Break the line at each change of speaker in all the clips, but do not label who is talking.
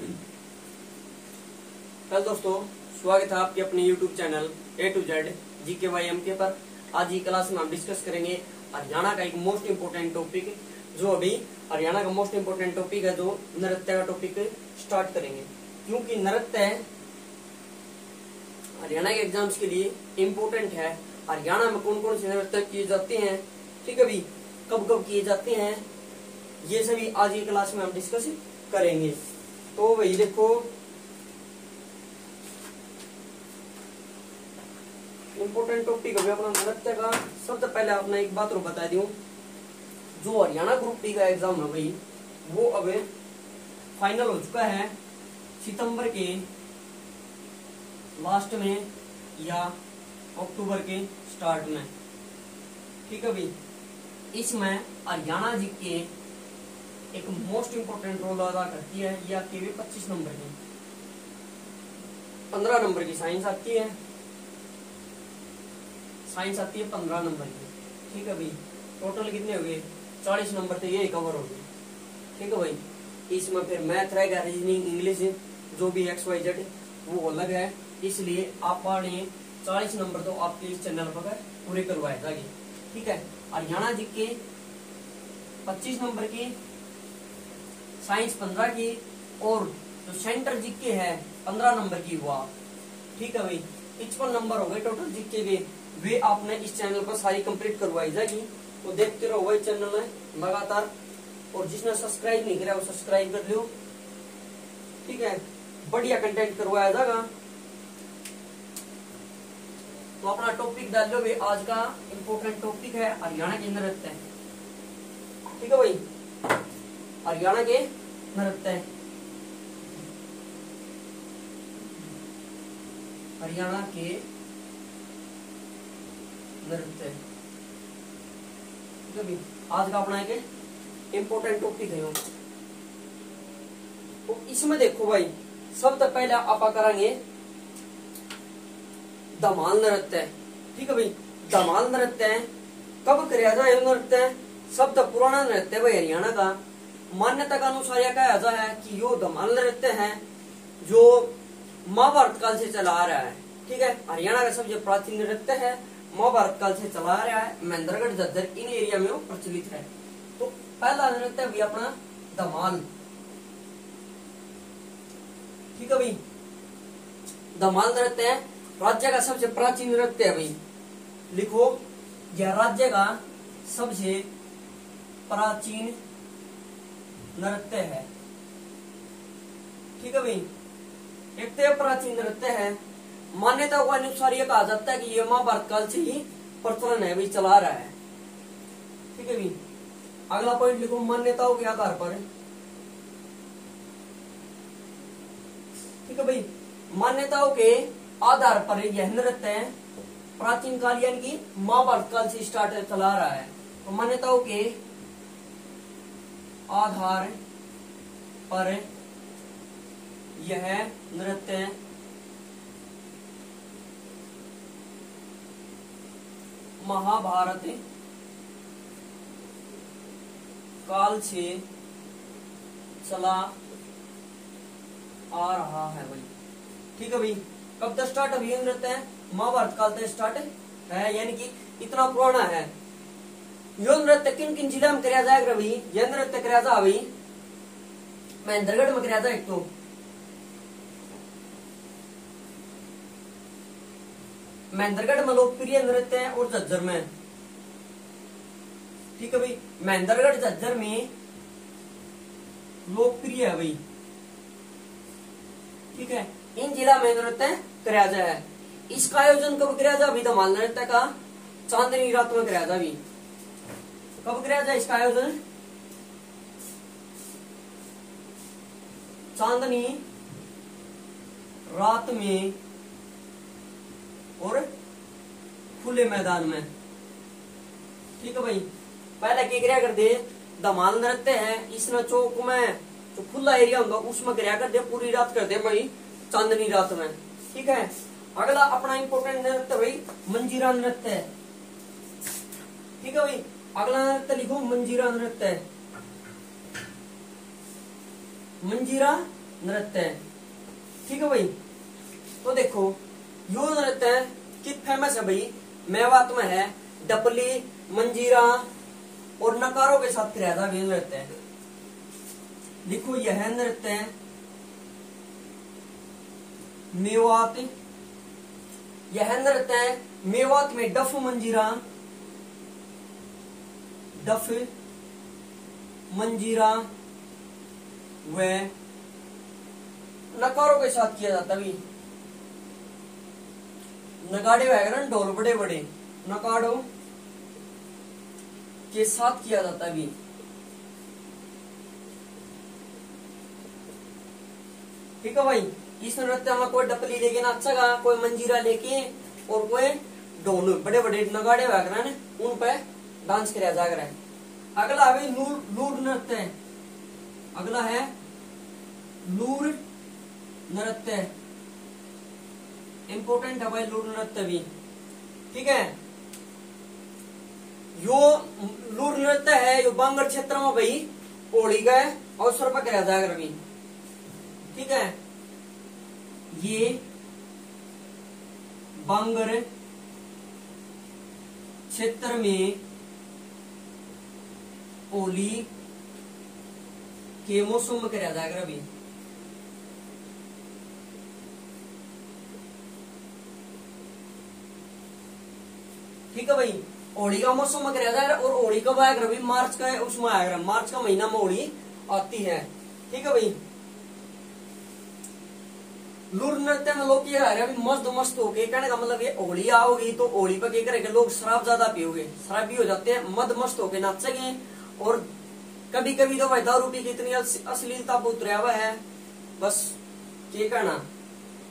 Hello दोस्तों, स्वागत है आपके अपने YouTube channel A to Z जी के वाई एम के पर। आज की क्लास में हम डिस्कस करेंगे हरियाणा का एक मोस्ट इम्पोर्टेंट टॉपिक जो अभी हरियाणा का मोस्ट इम्पोर्टेंट टॉपिक है, जो नृत्य का टॉपिक स्टार्ट करेंगे। क्योंकि नृत्य हरियाणा के एग्ज़ाम्स के लिए इम्पोर्टेंट है। हरियाणा में कौन कौन से नृत्य किए जाते हैं, ठीक है भी कब कब किए जाते हैं, ये सभी आज की क्लास में हम डिस्कस करेंगे। तो वही देखो। इम्पोर्टेंट टॉपिक अभी अपना नृत्य का। सबसे पहले आपने एक बात और बता दूँ जो हरियाणा ग्रुप डी का एग्ज़ाम है भाई वो अब फाइनल हो चुका है सितंबर के लास्ट में या अक्टूबर के स्टार्ट में। ठीक है भाई इसमें हरियाणा जी के एक मोस्ट इम्पोर्टेंट रोल अदा करती है, या केवल पच्चीस नंबर की। पंद्रह नंबर की साइंस आती है। साइंस आती है पंद्रह नंबर की। ठीक है भाई? टोटल कितने हो गए? चालीस नंबर तो ये कवर हो गए। ठीक है भाई? इसमें फिर मैथ रहेगा रीजनिंग इंग्लिश जो भी एक्स वाई जेड वो अलग है। इसलिए आपने चालीस नंबर तो आपके इस चैनल पर पूरे करवाए जाएँगे। ठीक है? हरियाणा जी के पच्चीस नंबर की साइंस पंद्रह की और जो सेंटर जी के है, पंद्रह नंबर की हुआ। ठीक है भाई? पिचपन नंबर हो गए टोटल जी के। वे आपने इस चैनल पर सारी कंप्लीट करवाई जाएगी। तो देखते रहो वही चैनल है लगातार। और जिसने सब्सक्राइब नहीं किया, वो सब्सक्राइब कर लो ठीक है? बढ़िया कंटेंट करवाया जाएगा। तो अपना टॉपिक डाल लो भाई। आज का इम्पोर्टेंट टॉपिक है हरियाणा के अंदर रहते हैं। ठीक है भाई? हरियाणा के नृत्य। हरियाणा के नृत्य। ठीक है आज का अपना एक इम्पोर्टेंट टॉपिक है। तो इसमें देखो भाई, सबसे पहले आप करेंगे धमाल नृत्य। ठीक है भाई धमाल नृत्य कब जाए नृत्य? सबसे पुराना नृत्य भाई हरियाणा का। मान्यता का अनुसार यह कहा जाता है कि यो धमाल नृत्य है, जो महाभारत काल से चला आ रहा है। ठीक है? हरियाणा का सबसे प्राचीन नृत्य है महाभारत काल से चला आ रहा है। महेंद्रगढ़ झज्जर इन एरिया में वो प्रचलित है। तो पहला नृत्य भी अपना धमाल ठीक है भाई? धमाल नृत्य है, राज्य का सबसे प्राचीन नृत्य है भाई। लिखो, यह राज्य का सबसे प्राचीन नृत्य है। ठीक है भाई? एक तो प्राचीन नृत्य है। मान्यता के अनुसार यह कहा जाता है कि यह महाभारत काल से ही प्रचलन है भाई चला रहा है। ठीक है भाई? अगला पॉइंट लिखो मान्यताओं के आधार पर। ठीक है भाई? मान्यताओं के आधार पर यह नृत्य प्राचीन काल यानी कि महाभारत काल से स्टार्ट चला रहा है। तो मान्यताओं के आधार पर यह नृत्य महाभारत काल से चला आ रहा है भाई। ठीक है भाई? कब तक स्टार्ट अभी नृत्य? महाभारत काल तक स्टार्ट है, यानी कि इतना पुराना है। यो नृत्य किन किन जिला में कराया जाएगा भाई यह नृत्य कराया जा भाई महेंद्रगढ़ में कराया जा एक तो महेंद्रगढ़ में लोकप्रिय नृत्य है और झज्जर में ठीक है भाई महेंद्रगढ़ झज्जर में लोकप्रिय है भाई ठीक है इन जिला में नृत्य कराया जाए इसका आयोजन कब कराया जा अभी धमाल नृत्य का चांदनी रात में कराया जा अभी कब कराया जाए इसका आयोजन? चांदनी, रात में और खुले मैदान में। ठीक है भाई। पहले क्या कराया कर दे धमाल नृत्य है इसमें चौक में जो खुला एरिया होगा, उसमें कराया कर दे पूरी रात कर दे भाई, चांदनी रात में। ठीक है? अगला अपना इंपोर्टेंट नृत्य भाई, मंजीरा नृत्य है। ठीक है भाई? अगला नृत्य लिखो मंजीरा नृत्य मंजीरा नृत्य ठीक है भाई? तो देखो, यो नृत्य कि फ़ेमस है भाई। मेवात में है, डपली, मंजीरा और नकारों के साथ फिरादा भी नृत्य है। लिखो, यह नृत्य मेवात, यह नृत्य मेवात में डफ मंजीरा डफ, मंजीरा व नकारों के साथ किया जाता भी। नगाड़े वगैरह ढोल बड़े बड़े नकाड़ों के साथ किया जाता भी। ठीक है भाई, इस नृत्य में कोई डपली लेके नाचेगा, कोई मंजीरा लेके और कोई ढोल बड़े बड़े नगाड़े वगैरह उन पे डांस कराया जा रहा है। अगला है लूर नृत्य। अगला है लूर नृत्य। इंपोर्टेंट है भाई लूर नृत्य भी। ठीक है? यो लूर नृत्य है, यो बांगर क्षेत्र में भाई होली का अवसर पर कराया जाएगा अभी ठीक है? ये बांगर क्षेत्र में में कराया जाएगा अभी ठीक है भाई होली का मौसम में और होली कब आएगा अभी मार्च का है उसमें आएगा मार्च का महीना में होली आती है ठीक है भाई लूर नृत्य में लोग क्या रहे अभी मस्त मस्त हो गए कहने का मतलब ये होली आओगी तो होली पर क्या करेंगे लोग शराब ज़्यादा पियोगे शराबी हो जाते हैं मद मस्त होके नाचेंगे और कभी कभी तो भाई दारू पी की इतनी अश्लीलता हुआ है। बस, क्या कहना?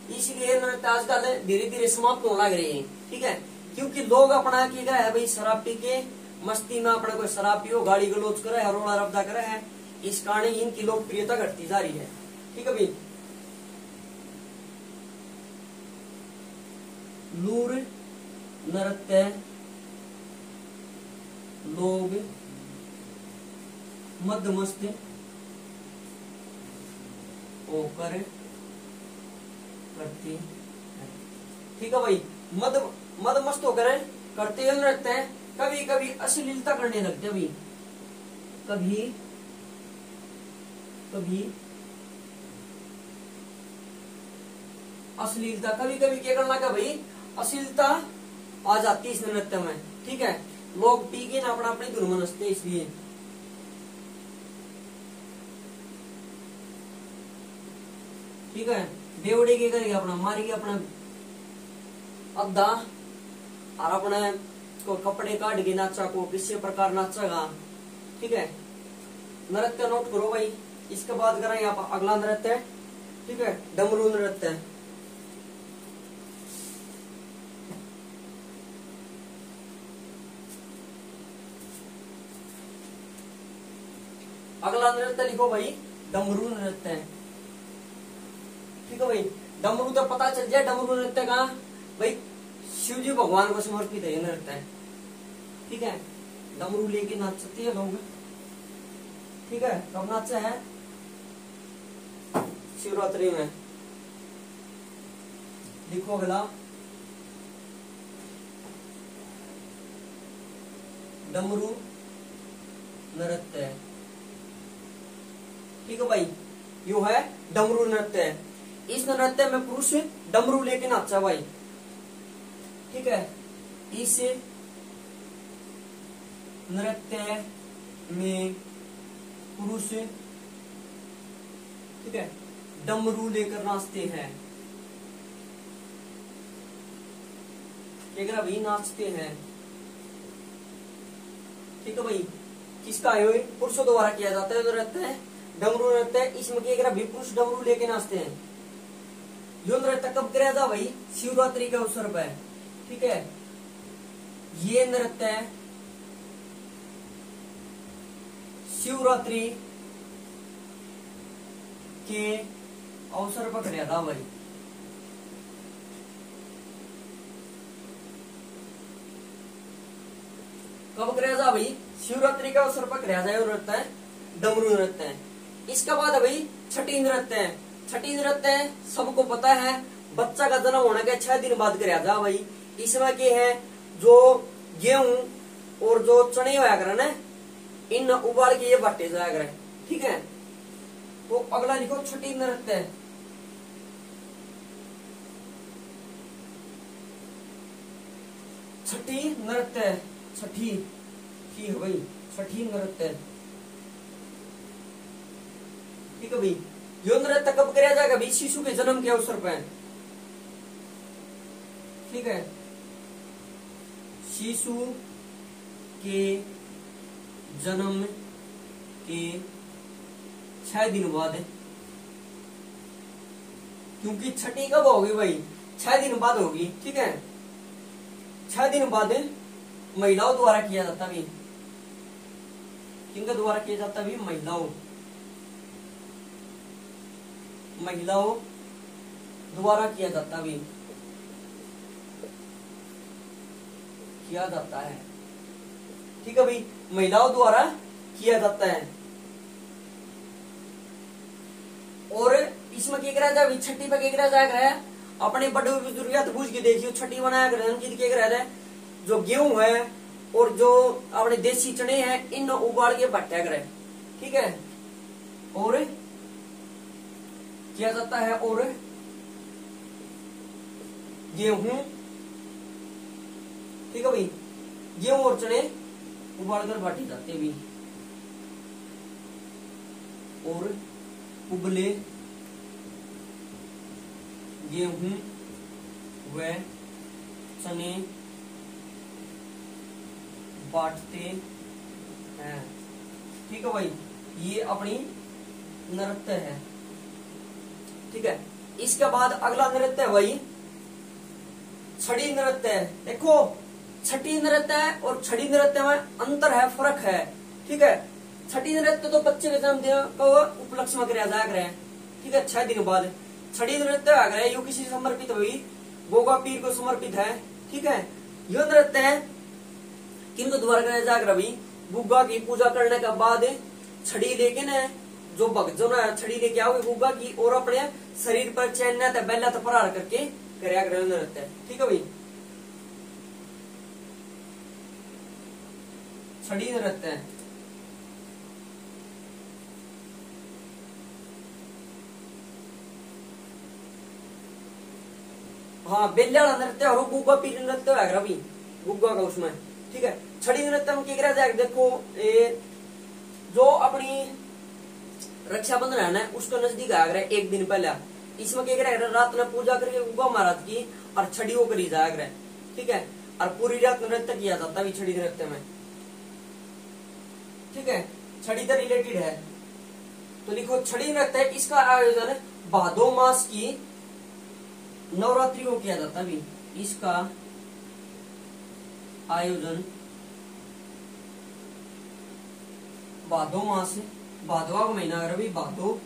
इसलिए आजकल धीरे धीरे समाप्त होने लग रही है, ठीक है? क्योंकि लोग अपना क्या है, भाई, शराब पी के मस्ती में अपना कोई शराब पियो, गाड़ी गलोच करे है रोड़ा रब्दा करे है। इस कारण इनकी लोकप्रियता घटती जा रही है, ठीक है भाई? लूर नृत्य लोग मध्यमस्त होकर करते हैं। ठीक है भाई, मद, मदमस्त होकर करते हुए हैं। कभी कभी अश्लीलता करने लगते भी कभी कभी अश्लीलता कभी कभी क्या करना का भाई? अश्लीलता आ जाती है इस नृत्य में ठीक है? लोग पी के ना अपना अपनी धुन में नचते इसलिए। ठीक है? बेवड़े के करेगा अपना मारेगी अपना। अद्धा और अपने को कपड़े काट के नाचा को, किसी प्रकार नाचेगा ठीक है? नृत्य नोट करो भाई। इसके बाद करेंगे आप अगला नृत्य। ठीक है? डमरू नृत्य। अगला नृत्य लिखो भाई, डमरू नृत्य। ठीक है भाई? डमरू तो पता चल जाए डमरू नृत्य कहा? भाई, शिव जी भगवान को समर्पित है नृत्य है। ठीक है? डमरू लेके नाचते हैं लोग। ठीक है? कब नाचे है? शिवरात्रि में। लिखो अगला। डमरू नृत्य। ठीक है भाई? यो है डमरू नृत्य। इस नृत्य में पुरुष डमरू लेके नाचा भाई। ठीक है? इस नृत्य में पुरुष, ठीक है, डमरू लेकर नाचते हैं। भाई नाचते हैं। ठीक है भाई? किसका है पुरुषों द्वारा किया जाता है नृत्य। है डमरू नृत्य, इसमें क्या भी पुरुष डमरू लेके नाचते हैं जो नृत्य कब था भाई, शिवरात्रि के अवसर पर ठीक है? ये नृत्य शिवरात्रि के अवसर पर कराया था भाई। कब कराया था भाई? शिवरात्रि का अवसर पर कराया जाए नृत्य डमरू नृत्य इसके बाद भाई, छठी नृत्य है छठी नृत्य सबको पता है, बच्चा का जन्म होने के छह दिन बाद कराया जा भाई। इसमें क्या है, जो गेहूँ और जो चने होया करे ना इन उबाल के ये बाटे जाया करे, ठीक है? तो अगला लिखो, छठी नृत्य छठी नृत्य छठी, ठीक है भाई, छठी नृत्य ठीक है भाई? यो नृत्य कब कराया जाएगा? भाई शिशु के जन्म के अवसर पर। ठीक है? शिशु के जन्म के छह दिन बाद क्योंकि छठी कब होगी भाई? छह दिन बाद होगी, ठीक है? छह दिन बाद महिलाओं द्वारा किया जाता भी। किनका द्वारा किया जाता भी? महिलाओं। महिलाओं द्वारा किया जाता भी किया जाता है। ठीक है भाई, महिलाओं द्वारा किया जाता है। और इसमें क्या करा जाए, छठी पे क्या करा जाएगा अपने बड़े बुज़ुर्ग पूछ के देखियो, छठी बनाया कर क्या करा जाए? जो गेहूँ है और जो अपने देसी चने हैं इन उबाल के बट्टा करे ठीक है? और किया जाता है और गेहूँ, ठीक है भाई? गेहूँ और चने उबाल कर बांटे जाते भी और उबले गेहूँ व चने बांटते हैं। ठीक है भाई? ये अपनी नृत्य है। ठीक है? इसके बाद अगला नृत्य है भाई छड़ी नृत्य है। देखो, छठी नृत्य है और छड़ी नृत्य में अंतर है, फ़र्क है। ठीक है? छठी नृत्य तो बच्चे के जन्मदिन को उपलक्ष्य में कराया रहे हैं। ठीक है? छह दिन बाद। छठी नृत्य आ गया, यो किसी समर्पित हुई गोगा पीर को समर्पित है। ठीक है? यो नृत्य है किनको द्वारा कराया जाकर अभी गुग्गा की पूजा करने के बाद छड़ी लेके न जो भक्तजन है छड़ी लेके आओगे गुग्गा की और अपने शरीर पर चैन बेला प्रहार करके कराया कर नृत्य ठीक है भाई? छड़ी नृत्य हाँ। बेल्ला नृत्य और गुग्गा पीर नृत्य है अभी गुग्गा का उसमें। ठीक है? छड़ी नृत्य में क्या जाए देखो ए, जो अपनी रक्षाबंधन है ना उसको नज़दीक आ गया एक दिन पहले। इसमें क्या करेगा रात ने पूजा करके गुग्गा महाराज की और छड़ियों करी जाया ठीक है? और पूरी रात नृत्य किया जाता है छड़ी नृत्य में। ठीक है? छड़ी से रिलेटेड है। तो लिखो, छड़ी नृत्य, इसका आयोजन भादो मास की नवरात्रि को किया जाता भी इसका आयोजन भादो मास भादवा का महीना भी भादो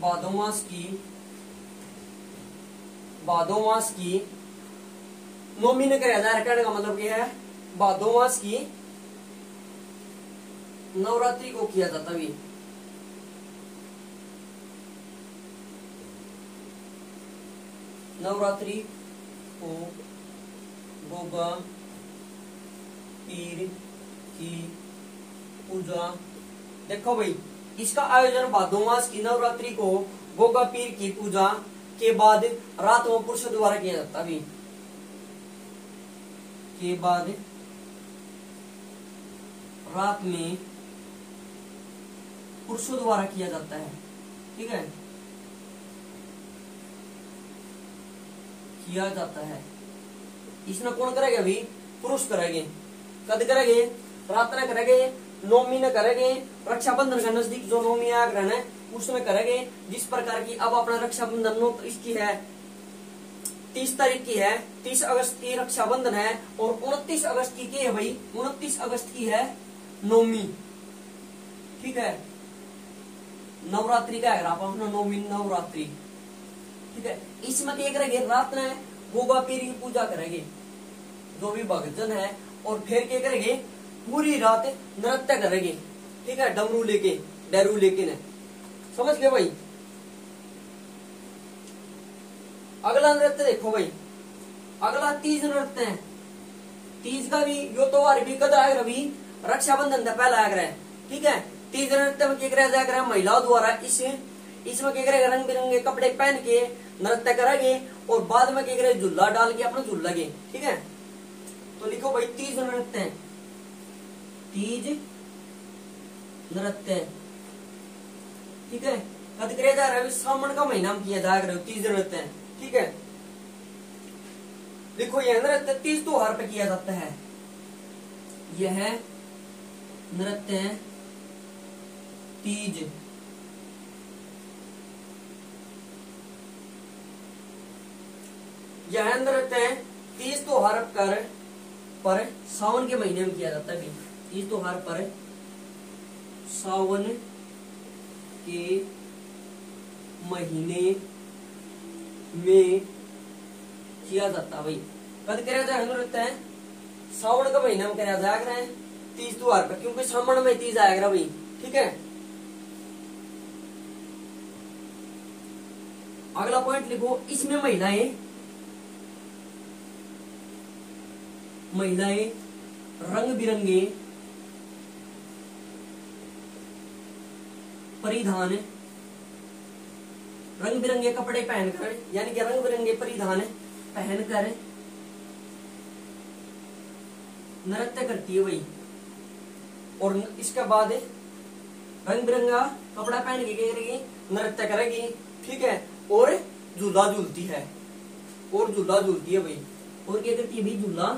भादो मास की भादो मास की। नौ महीने का हज़ार कहने का मतलब क्या है? भादो मास की नवरात्रि को किया जाता भी। नवरात्रि को गोगा पीर की पूजा देखो भाई इसका आयोजन भादो मास की नवरात्रि को गोगा पीर की पूजा के बाद रात में पुरुष द्वारा किया जाता भी के बाद रात में पुरुषों द्वारा किया जाता है ठीक है किया जाता है इसमें कौन करेगा अभी पुरुष करेंगे कद करेंगे में करेंगे, नौमी में करेंगे, रक्षाबंधन का नज़दीक जो नौमी आग्रहण है उसमें करेंगे, जिस प्रकार की अब अपना रक्षाबंधन नो इसकी है, तीस तारीख की है, तीस अगस्त की रक्षाबंधन है, और उनतीस अगस्त की क्या है भाई? उनतीस अगस्त की है नौमी। ठीक है? नवरात्रि का है, आप अपना नौमी नवरात्रि। ठीक है? इसमें क्या करेंगे? रात में गोगा पीर की पूजा करेंगे। जो भी भक्तजन है और फिर क्या करेंगे? पूरी रात नृत्य करेंगे। ठीक है? डमरू लेके, डरू लेके न। समझ गए भाई? अगला नृत्य देखो भाई। अगला तीज नृत्य है। तीज का भी, यो तो भी कद आएगा रवि? रक्षाबंधन का पहला आएगा ठीक है? तीज नृत्य में क्या कराया जाएगा महिलाओं द्वारा इस, इसमें क्या करेगा रंग बिरंगे कपड़े पहन के नृत्य करेंगे और बाद में क्या करेगा झूला डाल के अपना झूल लगे। ठीक है? तो लिखो भाई, तीज नृत्य तीज नृत्य ठीक है? कद करे जा रहा है सावन का महीना में किया जाएगा तीज नृत्य ठीक है? देखो यह नृत्य तीज त्योहार पे किया जाता है। यह नृत्य तीज। यह नृत्य तीज त्योहार कर पर सावन के महीने में किया जाता है तीज त्योहार पर सावन के महीने में किया जाता भाई। कद करा जाए नृत्य है। सावन का महीना में करा जाएगा है। तीज त्योहार पर, क्योंकि सावन में तीज आएगा भाई। ठीक है? अगला पॉइंट लिखो, इसमें महिलाएँ महिलाएँ रंग बिरंगे परिधान रंग बिरंगे कपड़े पहनकर यानी कि रंग बिरंगे परिधान पहनकर नृत्य करती है वही और इसके बाद रंग बिरंगा कपड़ा पहन के करेगी नृत्य करेगी ठीक है और झूला झूलती है और झूला झूलती है भाई और क्या करती है भाई झूला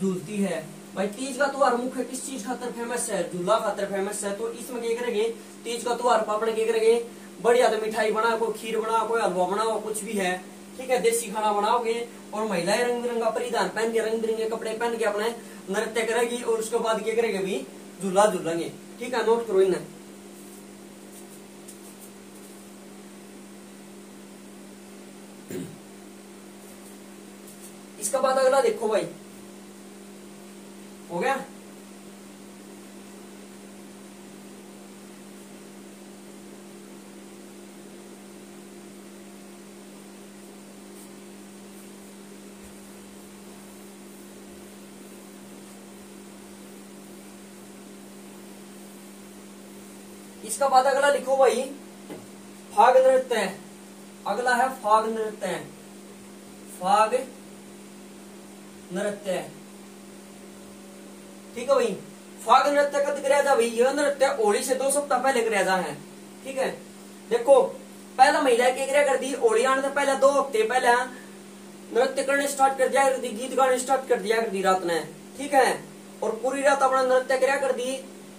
झूलती है। भाई, तीज का त्योहार मुख्य किस चीज़ खातर फ़ेमस है? झूला खातर फ़ेमस है। तो इसमें क्या करेंगे तीज का त्योहार पापड़ क्या करेंगे बढ़िया तो मिठाई बना कोई खीर बना कोई हलवा बनाओ, कुछ भी है। ठीक है, देसी खाना बनाओगे और महिलाएँ रंग बिरंगा परिधान पहन के रंग बिरंगे कपड़े पहन के अपने नृत्य करेगी और उसके बाद क्या करेगी भी झूला झूलेंगे। ठीक है नोट करो इन्हें। इसका बाद अगला देखो भाई। हो गया? इसका बाद अगला लिखो भाई, फाग नृत्य। अगला है फाग नृत्य। फाग नृत्य। ठीक है भाई? फाग नृत्य कद कराया था भाई यह नृत्य होली से दो सप्ताह पहले कराया था है। ठीक है? देखो, पहला महिला के क्रिया कर दी होली आने से पहले दो हफ़्ते पहले नृत्य करने स्टार्ट कर दिया, कर दी, गीत गाने स्टार्ट कर दिया, कर दी रात ने। ठीक है? और पूरी रात अपना नृत्य क्रिया कर दी,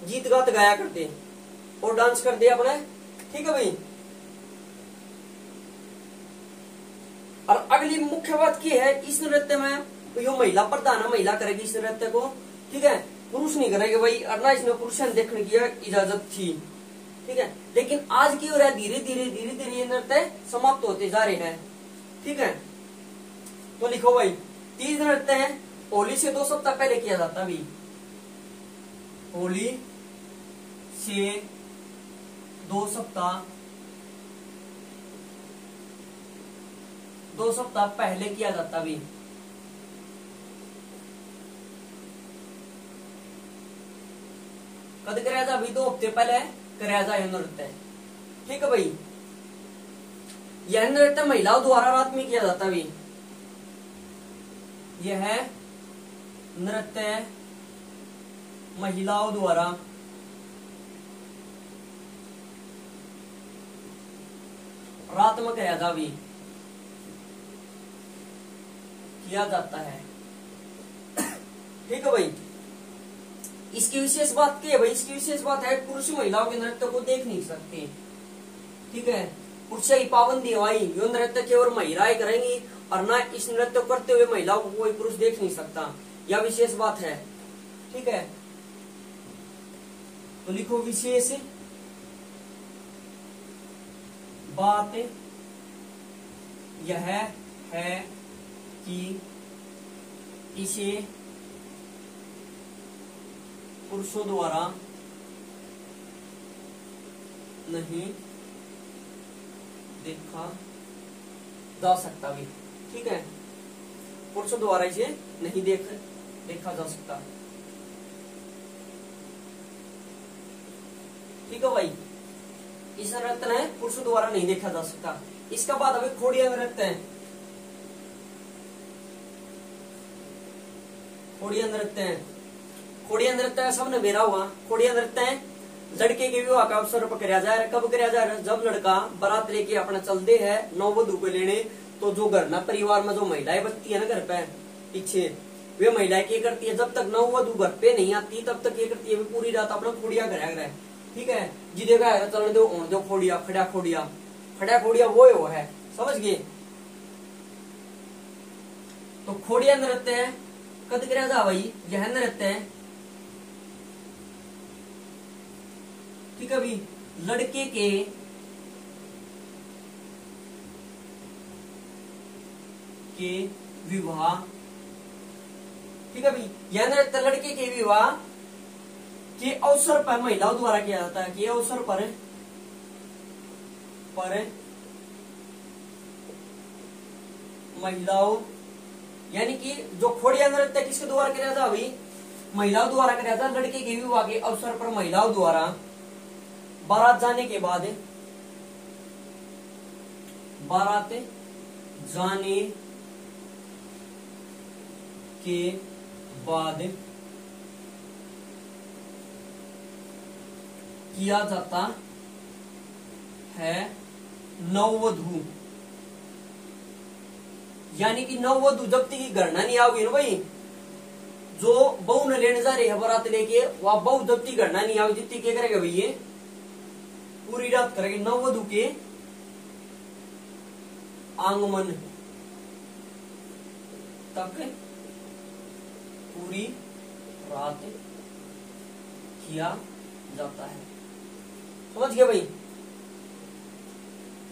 गीत गात गाया करते और डांस कर दिया अपने। ठीक है भाई? और अगली मुख्य बात की है, इस नृत्य में, यो महिला प्रधान महिला करेगी इस नृत्य को। ठीक है? पुरुष नहीं करेंगे भाई। और ना इसमें पुरुष देखने की इजाज़त थी। ठीक है? लेकिन आज की ओर है, धीरे धीरे धीरे धीरे ये नृत्य समाप्त होते जा रहे हैं। ठीक है? तो लिखो भाई। तीज नृत्य है। होली से दो सप्ताह पहले किया जाता भी होली से दो सप्ताह दो सप्ताह पहले किया जाता भी कद कराया था अभी दो हफ़्ते पहले कराया था यह नृत्य. ठीक है भाई यह नृत्य महिलाओं द्वारा रात में किया जाता भी यह नृत्य महिलाओं द्वारा. रात में कराया था भी किया जाता है. ठीक है भाई इसकी विशेष बात क्या है भाई, इसकी विशेष बात है पुरुष महिलाओं के नृत्य को देख नहीं सकते। ठीक है? पुरुष की पाबंदी हवाई यो नृत्य केवल महिलाएँ करेंगी और ना इस नृत्य करते हुए महिलाओं को कोई पुरुष देख नहीं सकता। यह विशेष बात है। ठीक है? तो लिखो विशेष बात। यह है कि इसे पुरुषों द्वारा नहीं देखा जा सकता भी। ठीक है? पुरुषों द्वारा इसे नहीं देख, देखा जा सकता। ठीक है भाई? इस नृत्य है पुरुषों द्वारा नहीं देखा जा सकता। इसका बाद अभी खोड़िया नृत्य है। खोड़िया नृत्य है। खोड़िया नृत्य सबने बेरा हुआ। खोड़िया नृत्य लड़के के विवाह का अवसर पर कराया जा रहा। है कब कराया जा रहा? है जब लड़का बारात लेके अपना चलते है, नौ वधु को लेने तो जो घर ना परिवार में जो महिलाएँ बचती है ना घर पे, पीछे, वे महिलाएँ क्या करती है? जब तक नौ वधु घर पे नहीं आती, तब तक क्या करती है? पूरी रात अपना खोड़िया कराया है ठीक है? जिदे का है, चलने दो, उन दो खोड़िया, खड़ा खोड़िया। खड़ा खोड़िया वो वो है। समझ गए? तो खोड़िया नृत्य कद कराया जा भाई? यह नृत्य है भाई लड़के के के विवाह ठीक है भाई यह लड़के के विवाह के अवसर पर महिलाओं द्वारा किया जाता है, कि अवसर पर पर महिलाओं, यानी कि जो खोड़िया नृत्य किसके द्वारा किया जाता है अभी? महिलाओं द्वारा किया जाता है, लड़के के विवाह के अवसर पर महिलाओं द्वारा। बारात जाने के बाद बारात जाने के बाद किया जाता है नववधु। यानी कि नववधु जब तक की गणना नहीं आओगी ना भाई, जो बहु न लेने जा रहे है बारात लेके, वह बहु जब तक गणना नहीं आओगी, जितनी क्या करेगा भैया पूरी रात करेंगे नव नववधु के आंगमन तक पूरी रात किया जाता है। समझ गया भाई?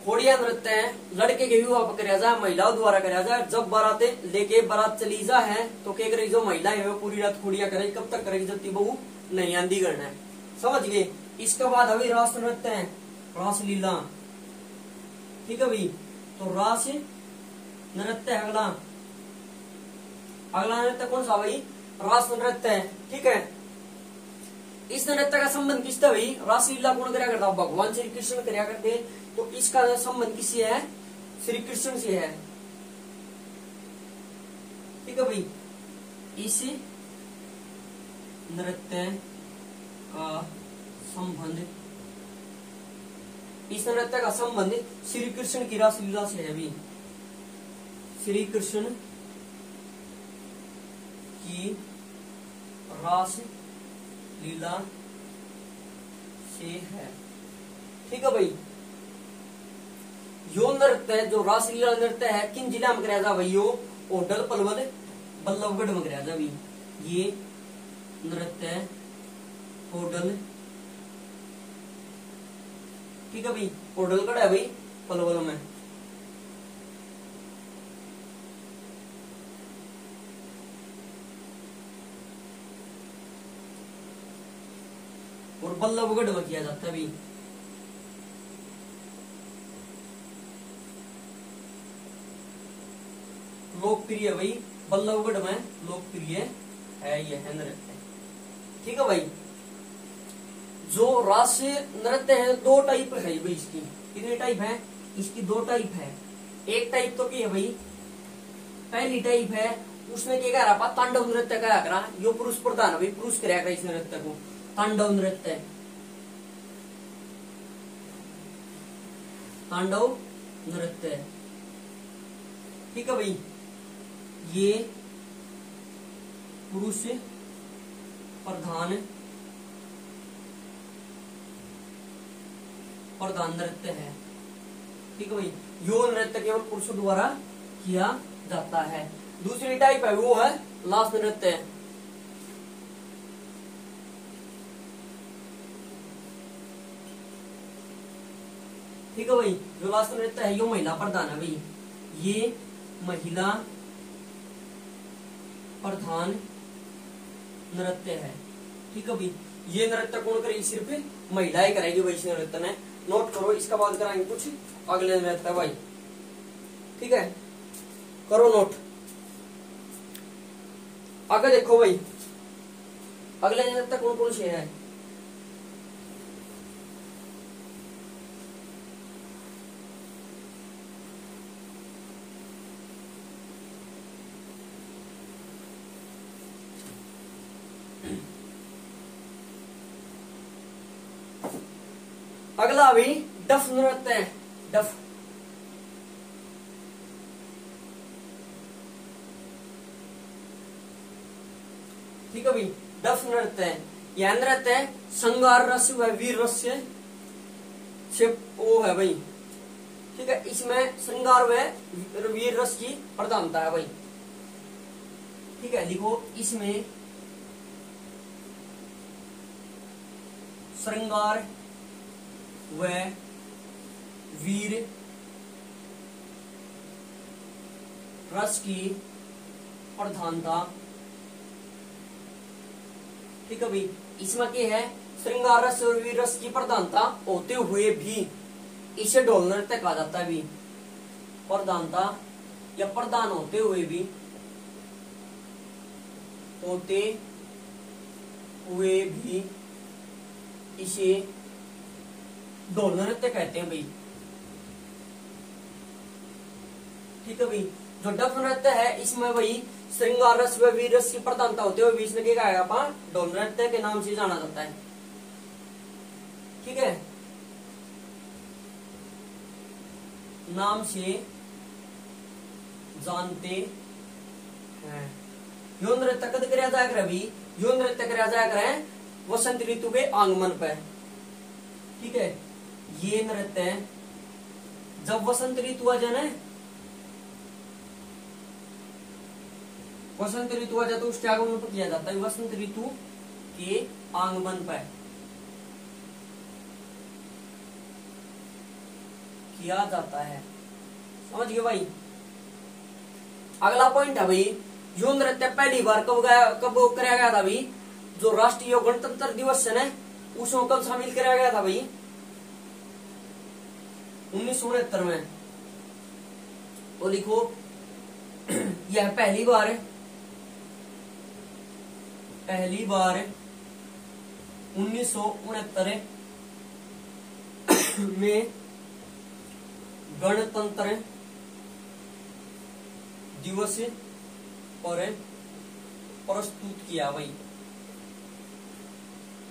खोड़िया नृत्य है, लड़के के विवाह पर कराया जाए, महिलाओं द्वारा कराया जाए, जब बाराते लेके बारात चली जा है तो क्या करेगी जो महिला है, वो पूरी रात खोड़िया करेगी कब तक करेगी जब बहू नहीं आंधी करना है। समझ गए? इसके बाद अभी रास नृत्य है, रास लीला। ठीक है भाई? तो रास नृत्य है अगला। अगला नृत्य कौन सा भाई? रास नृत्य है, ठीक है? इस नृत्य का संबंध किससे भाई? रासलीला कौन कराया करता भगवान श्री कृष्ण कराया करते तो इसका संबंध किससे है? श्री कृष्ण से है। ठीक है भाई? इस नृत्य का संबंध इस नृत्य का संबंध श्री कृष्ण की रासलीला से है भी श्री कृष्ण की रास लीला से है। ठीक है भाई? यो नृत्य जो रासलीला नृत्य है, किन जिला में कराया जा भाई यो होटल पलवल, बल्लभगढ़ में कराया जा भाई ये नृत्य होटल ठीक है भाई होटल कड़ा है भाई पलवल में। और बल्लभगढ़ में किया जाता है भी लोकप्रिय भाई बल्लभगढ़ में लोकप्रिय है यह नृत्य ठीक है भाई जो राष्ट्रीय नृत्य है, दो टाइप है भाई इसकी। कितने टाइप है? इसकी दो टाइप है। एक टाइप तो की है भाई, पहली टाइप है, उसने क्या कह रहा तांडव नृत्य करा करा। यो पुरुष प्रधान भाई, पुरुष कराया करा इस नृत्य को। तांडव नृत्य। तांडव नृत्य। ठीक है भाई। ये पुरुष प्रधान प्रधान नृत्य है। ठीक है भाई? यो नृत्य केवल पुरुषों द्वारा किया जाता है। दूसरी टाइप है, वो है लास्ट नृत्य। ठीक है भाई? जो लास्ट नृत्य है, यो महिला प्रधान है भाई। ये महिला प्रधान नृत्य है। ठीक है भाई? ये नृत्य कौन करेगी? सिर्फ़ महिलाएँ करेगी इस नृत्य ने नोट करो, इसका बाद कराएँगे कुछ, अगले नृत्य भाई। ठीक है? करो नोट। आगे देखो भाई। अगले दिन तक कौन कौन से है अगला भी डफ नृत्य है डफ ठीक है भाई डफ नृत्य है। यह नृत्य है संगार रस व वीर रस से वो है भाई। ठीक है, इसमें श्रृंगार व वीर रस की प्रधानता है भाई। ठीक है, लिखो, इसमें श्रृंगार व वीर रस की प्रधानता ठीक है भाई, इसमें क्या है? श्रृंगार रस और वीर रस की प्रधानता होते हुए भी इसे ढोल नृत्य कहा जाता है प्रधानता या प्रधान होते हुए भी, होते हुए भी इसे नृत्य कहते हैं भाई। ठीक है भाई। जो डफ नृत्य है, इसमें वही श्रृंगार रस वीर रस की प्रधानता होते हुए बीच में क्या गाएगा अपन ढोल नृत्य के नाम से जाना जाता है। ठीक है? नाम से जानते हैं। यो नृत्य कद कराया जाया करे अभी? यो नृत्य कराया जाया करे वसंत ऋतु के आगमन पर ठीक है? ये नृत्य जब वसंत ऋतु आ जाए वसंत ऋतु आ जाता है उसके आगमन पर किया जाता है, वसंत ऋतु के आगमन पर। किया जाता है। समझ गए भाई? अगला पॉइंट है भाई जो नृत्य पहली बार कब गया, कब कराया गया था भाई? जो राष्ट्रीय गणतंत्र दिवस है ना, उसमें कब शामिल कराया गया था भाई? उन्नीस सौ उनहत्तर में। तो लिखो, यह पहली बार पहली बार उन्नीस सौ उनहत्तर में गणतंत्र दिवस पर प्रस्तुत किया भाई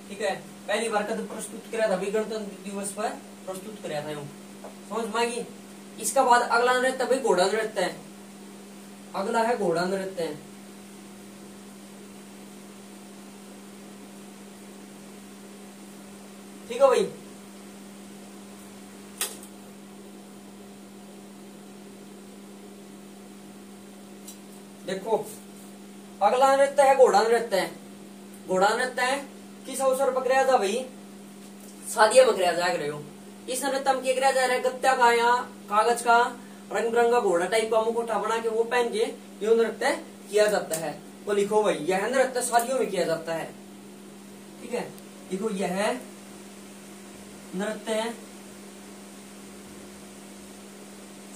ठीक है? पहली बार कद प्रस्तुत कराया था गणतंत्र दिवस पर प्रस्तुत कराया था यूँ। समझ में इसका बाद अगला नृत्य भाई घोड़ा नृत्य है। अगला है घोड़ा नृत्य। है ठीक है भाई देखो, अगला नृत्य है घोड़ा नृत्य। है घोड़ा नृत्य है किस अवसर पर कराया था भाई? शादिया में कराया जा रहे हो। इस नृत्य में क्या कराया जा रहा है? गत्या का या कागज़ का रंग बिरंगा घोड़ा टाइप का मुकुटा बना के वो पहन के यो नृत्य किया जाता है। वो लिखो भाई, यह नृत्य शादियों में किया जाता है। ठीक है? देखो, यह नृत्य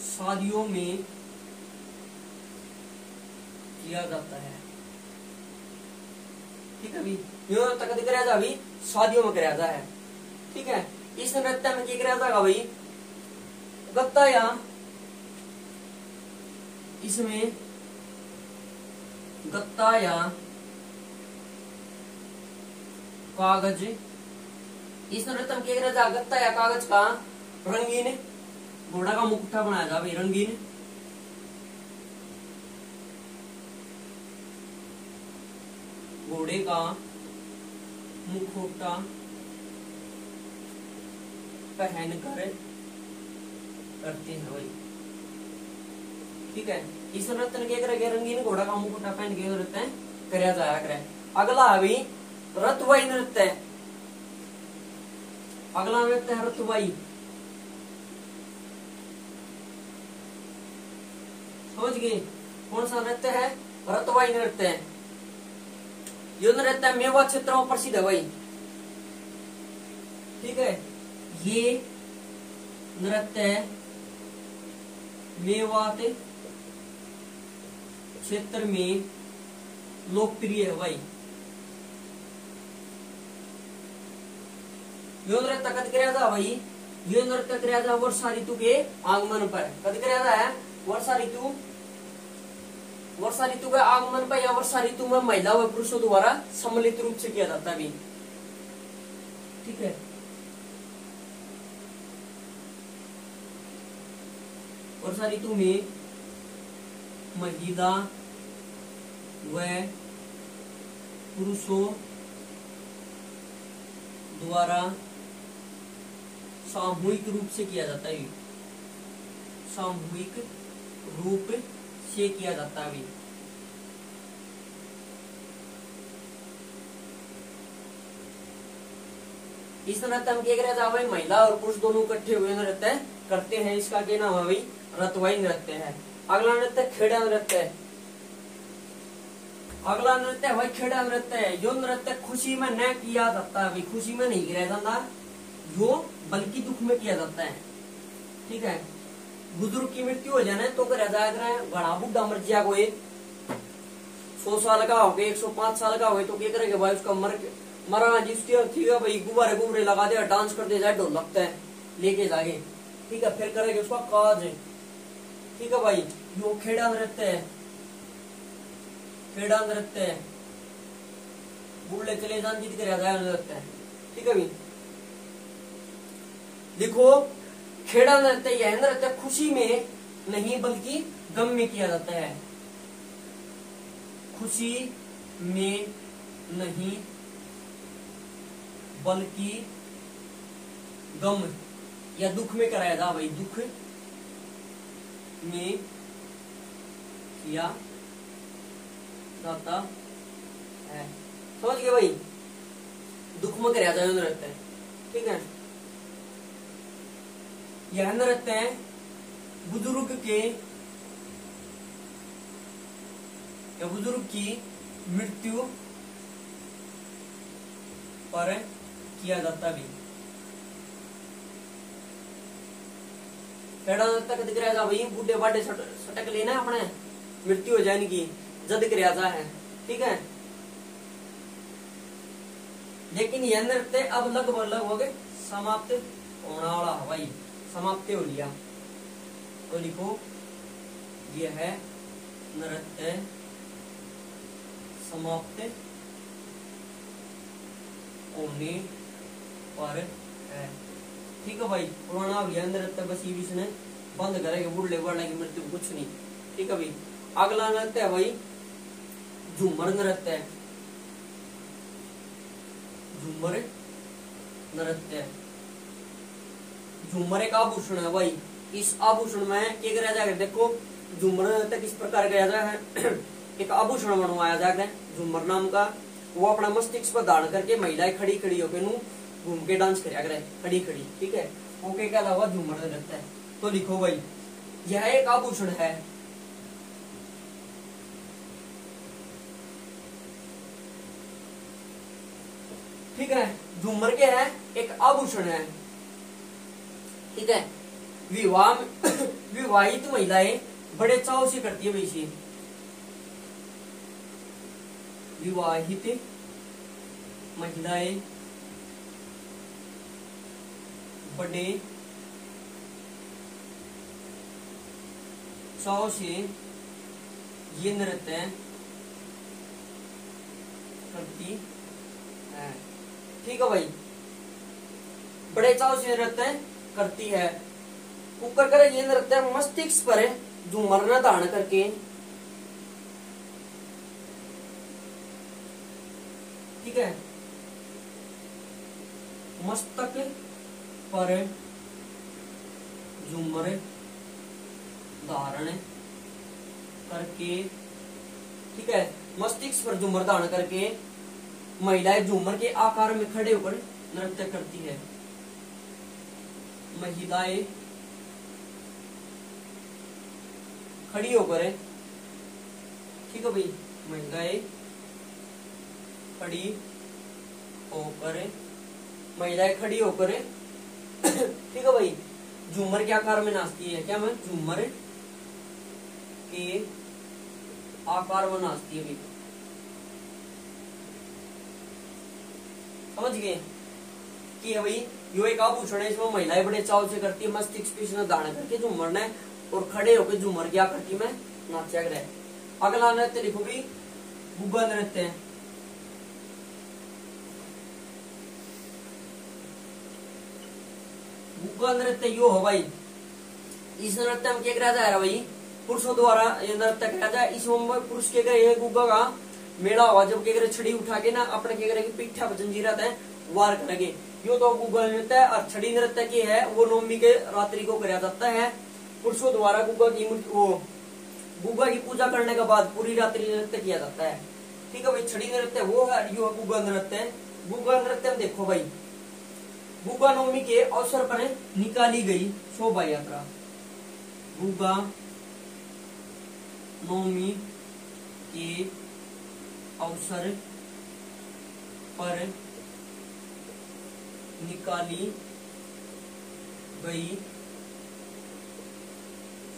शादियों में किया जाता है। ठीक है अभी? यो तक कराया था अभी? शादियों में कराया था है। ठीक है? इस नृत्य में क्या कराया था भाई? गत्ता या इसमें गत्ता या कागज़ इस नृत्य में क्या कराया गत्ता या कागज़ का? रंगीन। घोड़ा का मुकुटा बनाया था भाई, रंगीन। घोड़े का मुखोटा पहन कर करते हैं भाई। ठीक है? इस नृत्य ने क्या करेगा रंगीन घोड़ा का मुखोटा पहन के नृत्य कराया जाया करे अगला अभी रतवाई नृत्य। अगला नृत्य है रतवाई समझ गए? कौन सा नृत्य है? रतवाई नृत्य। है यो नृत्य मेवा क्षेत्र में प्रसिद्ध है भाई। ठीक है? ये नृत्य मेवात क्षेत्र में लोकप्रिय है भाई। यो नृत्य कद कराया था भाई? यो नृत्य कराया था वर्षा ऋतु के आगमन पर? कद कराया था है वर्षा ऋतु? वर्षा ऋतु के आगमन पर या वर्षा ऋतु में महिला व पुरुषों द्वारा सम्मिलित रूप से किया जाता है ठीक है। वर्षा ऋतु में महिला व पुरुषों द्वारा सामूहिक रूप से किया जाता है सामूहिक रूप से किया जाता है। इस नृत्य में क्या कराया था भाई महिला और पुरुष दोनों इकट्ठे हुए नृत्य करते हैं, इसका क्या नाम है भाई? रतवाई नृत्य है। अगला नृत्य खेड़ा नृत्य है। अगला नृत्य भाई खेड़ा नृत्य है। जो नृत्य खुशी में न किया जाता है खुशी में नहीं किया जाता। जो बल्कि दुख में किया जाता है। ठीक है? बुज़ुर्ग की मृत्यु हो जाने तो कर जाए बड़ा बुढ़ा मर जिया कोई, सौ साल का हो गया, एक सौ पाँच साल का हो तो क्या करेगा भाई, उसका मर मरा जिसकी ठीक है भाई, गुब्बारे गुब्बारे लगा दे, डांस कर दे, जाए, ढोल लगता है, लेके जाए ठीक है? फिर करेगा उसका काज। ठीक है भाई? यो खेड़ा नृत्य है। खेड़ा नृत्य है। बुढ़े चले जान जीत कर है। ठीक है भाई? देखो, खेड़ा नृत्य यह नृत्य खुशी में नहीं, बल्कि गम में किया जाता है। खुशी में नहीं, बल्कि गम या दुख में कराया जा भाई, दुख में किया जाता है। समझ गए भाई? दुख में कराया जाए नृत्य। ठीक है? यह नृत्य बुज़ुर्ग के, या बुज़ुर्ग की मृत्यु पर किया जाता भी। केड़ा नृत्य कद कराया जा भाई बूढ़े बाढ़े सटक लेना अपने, मृत्यु हो जाने की जद कराया जा है, ठीक है? लेकिन यह नृत्य अब लगभग लगभग समाप्त होना वाला है भाई। समाप्ति हो लिया। तो लिखो यह है नृत्य समाप्त होने पर है। ठीक है भाई, पुराना अभियान नृत्य बस ये इसने बंद करेंगे बुढ़ले बढ़ने की मृत्यु कुछ नहीं। ठीक है भाई, अगला नृत्य है भाई, झूमर नृत्य झूमर नृत्य झूमर एक आभूषण है भाई। इस आभूषण में क्या कराया जाएगा, देखो, झूमर तक इस प्रकार का है एक आभूषण बनवाया जाएगा, झूमर नाम का। वो अपना मस्तिष्क पर धारण करके महिलाएँ खड़ी खड़ी होकर घूम के डांस कराया करे खड़ी खड़ी ठीक है? वो क्या कहला हुआ झूमर रहता है। तो लिखो भाई, यह एक आभूषण है। ठीक है? झूमर क्या है, एक आभूषण है। ठीक है? विवाह विवाहित महिलाएँ बड़े चाव से करती है वैसे। विवाहित महिलाएँ बड़े चाव से ये नृत्य करती है। ठीक है भाई? बड़े चाव से नृत्य करती है। ऊपर कर ये नृत्य मस्तिष्क पर झूमर न धारण करके। ठीक है? मस्तक पर झूमर धारण करके। ठीक है? मस्तिष्क पर झूमर धारण करके, महिलाएँ झूमर के आकार में खड़े होकर नृत्य करती है। महिलाएँ खड़ी होकर है। ठीक है भाई? महिलाएँ खड़ी होकर महिलाएँ खड़ी होकर है। ठीक है भाई? झूमर के आकार में नाचती है? क्या मैं? झूमर के आकार में नाचती है भाई। समझ गए? कि भाई? यो एक आभूषण है इसमें महिलाएँ बड़े चाव से करती है मस्तिष्क पीछ ने दान करके झूमर ने और खड़े होकर झूमर क्या करती मैं नाचा करे अगला नृत्य लिखो भी गुब्बा नृत्य गुब्बा नृत्य यो हो भाई। इस नृत्य में क्या करा जाएगा भाई? पुरुषों द्वारा ये नृत्य करा जाए इसमें पुरुष के करे गुब्बा का मेला हुआ जब के करे, छड़ी उठा के ना, अपने के करे पीठा पर है, वार करेंगे यो तो गुब्बा नृत्य छड़ी नृत्य की है, वो नवमी के रात्रि को कराया जाता है। पुरुषों द्वारा गुगा की वो गुब्बा की पूजा करने के बाद पूरी रात्रि नृत्य किया जाता है। ठीक है भाई छड़ी नृत्य वो है, यो गुब्बा नृत्य। गुब्बा नृत्य देखो भाई गुगा नवमी के अवसर पर निकाली गई शोभा यात्रा। गुगा नवमी के अवसर पर निकाली। गई।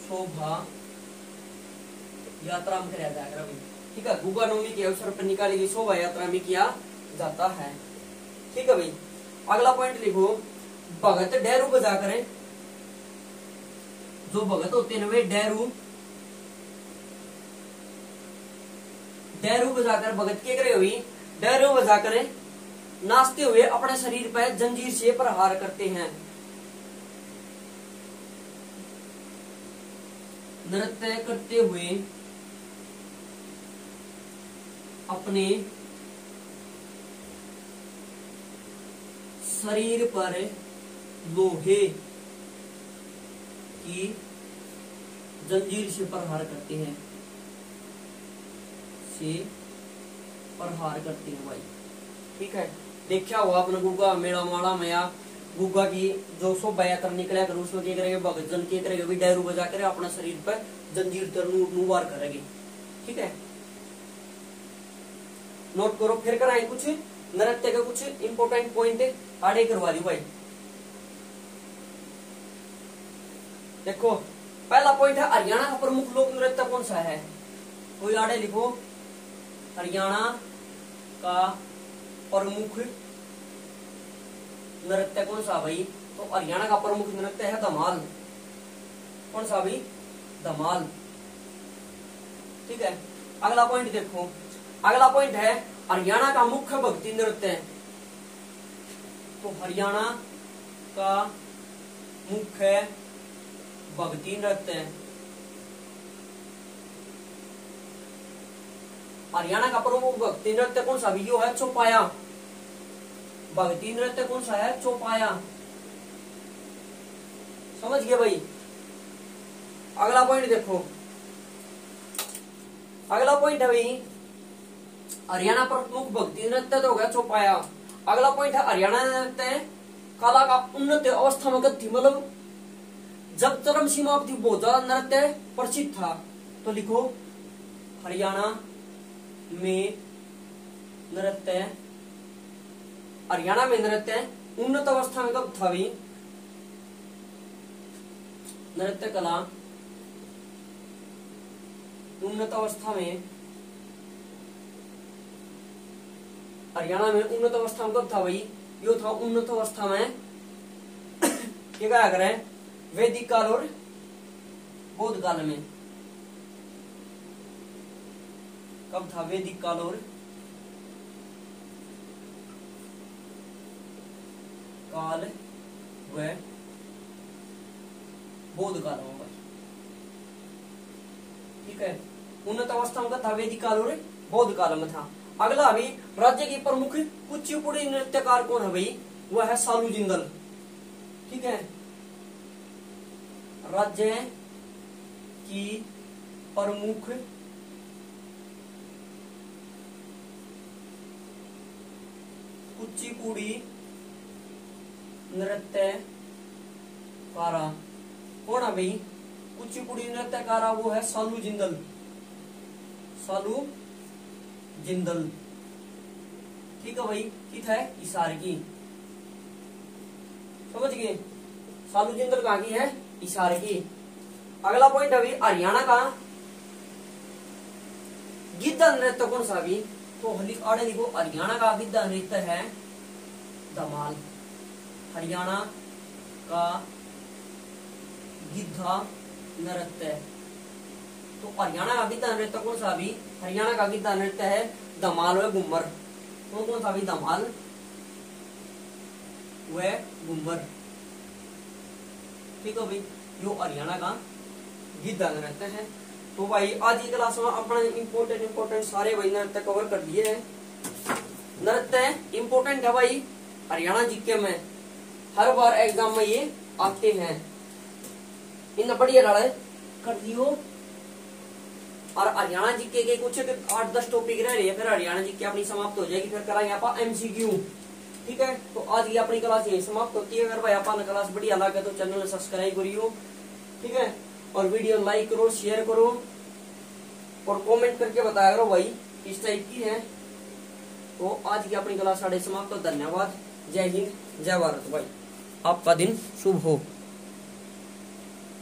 शोभा। यात्रा में कराया जाएगा ठीक है गुगा नवमी के अवसर पर निकाली गई शोभा यात्रा में किया जाता है। ठीक है भाई, अगला पॉइंट लिखो। भगत डेरू बजा करें। जो भगत होते हैं वे डेरू। डेरू बजाकर भगत के करे हुई डेरू बजाकर नाचते हुए अपने शरीर पर जंजीर से प्रहार करते हैं। नृत्य करते हुए अपने शरीर पर लोहे की जंजीर से प्रहार करते हैं। से प्रहार करते हैं भाई। ठीक है। देखा हुआ अपने गुग्गा मेला माड़ा मया या गुग्गा की जो शोभा यात्रा निकला कर, उसमें क्या करेंगे, भगत जन क्या करेंगे भी डैरू बजा कर, अपना शरीर पर जंजीर तरनू नुवार करेंगे। ठीक है? नोट करो, फिर कराए कुछ नृत्य के कुछ इंपोर्टेंट पॉइंट आड़े करवा दी भाई। देखो, पहला पॉइंट है, हरियाणा का प्रमुख लोक नृत्य कौन सा है? कोई आड़े लिखो। हरियाणा का प्रमुख नृत्य कौन सा भाई? तो हरियाणा का प्रमुख नृत्य है, धमाल। कौन सा भाई? धमाल। ठीक है, अगला पॉइंट देखो। अगला पॉइंट है, हरियाणा का मुख्य भक्ति नृत्य तो हरियाणा का मुख्य भक्ति नृत्य हरियाणा का प्रमुख भक्ति नृत्य कौन सा? भी है चौपाया भक्ति नृत्य कौन सा है? चौपाया। समझ गए भाई? अगला पॉइंट देखो। अगला पॉइंट है भाई, हरियाणा प्रमुख भक्ति नृत्य तो हो गया चौपाया। अगला पॉइंट है हरियाणा नृत्य। कला का उन्नत अवस्था में गति मतलब जब चरम सीमा अवधि बहुत ज़्यादा नृत्य प्रसिद्ध था। तो लिखो, हरियाणा में नृत्य हरियाणा में नृत्य उन्नत अवस्था में कब था नृत्य कला, उन्नत अवस्था में, हरियाणा में उन्नत अवस्था में कब था भाई यो था उन्नत अवस्था में। क्या करें वैदिक काल और बौद्ध काल में। कब था वैदिक काल और काल व बौद्ध काल भाई। ठीक है? उन्नत अवस्था में था वैदिक काल और बौद्ध काल में था। अगला अभी राज्य की प्रमुख कुचिपुड़ी नृत्यकार कौन है भाई? वह है सालू जिंदल ठीक है? राज्य की प्रमुख कुचिपुड़ी नृत्य कारा। कौन है भाई कुचिपुड़ी नृत्य कारा वो है सालू जिंदल। सालू जिंदल। ठीक है भाई कित है, इशार की। समझ गए? सालू जिंदल कहा की है? इशार की। अगला पॉइंट अभी हरियाणा का। गिद्धा नृत्य कौन सा भी तो हरियाणा का गिद्धा नृत्य है, धमाल। हरियाणा का गिद्धा नृत्य तो हरियाणा का गिद्धा नृत्य कौन सा अभी? हरियाणा का गिद्धा नृत्य है धमाल व गुम्बर। कौन कौन सा भी धमाल व गुम्बर? ठीक है भाई जो हरियाणा का गिद्धा नृत्य है। तो भाई, आज की क्लास में अपने इम्पोर्टेंट इम्पोर्टेंट सारे भाई नृत्य कवर कर दिए हैं। नृत्य इम्पोर्टेंट है भाई, हरियाणा जीके में। हर बार एग्ज़ाम में ये आते हैं। इन बढ़िया लड़ाई कर दियो। और हरियाणा जीके के कुछ आठ दस टॉपिक रह रही है फिर हरियाणा जीके अपनी समाप्त हो जाएगी फिर कराएँगे आप एमसीक्यू ठीक है? तो आज की अपनी क्लास यही समाप्त होती है। अगर भाई अपन क्लास बढ़िया लगे तो चैनल सब्सक्राइब करियो। ठीक है? और वीडियो लाइक करो शेयर करो। और कमेंट करके बताया करो भाई किस टाइप की है। तो आज की अपनी क्लास साढ़े समाप्त धन्यवाद। जय हिंद जय भारत भाई। आपका दिन शुभ हो।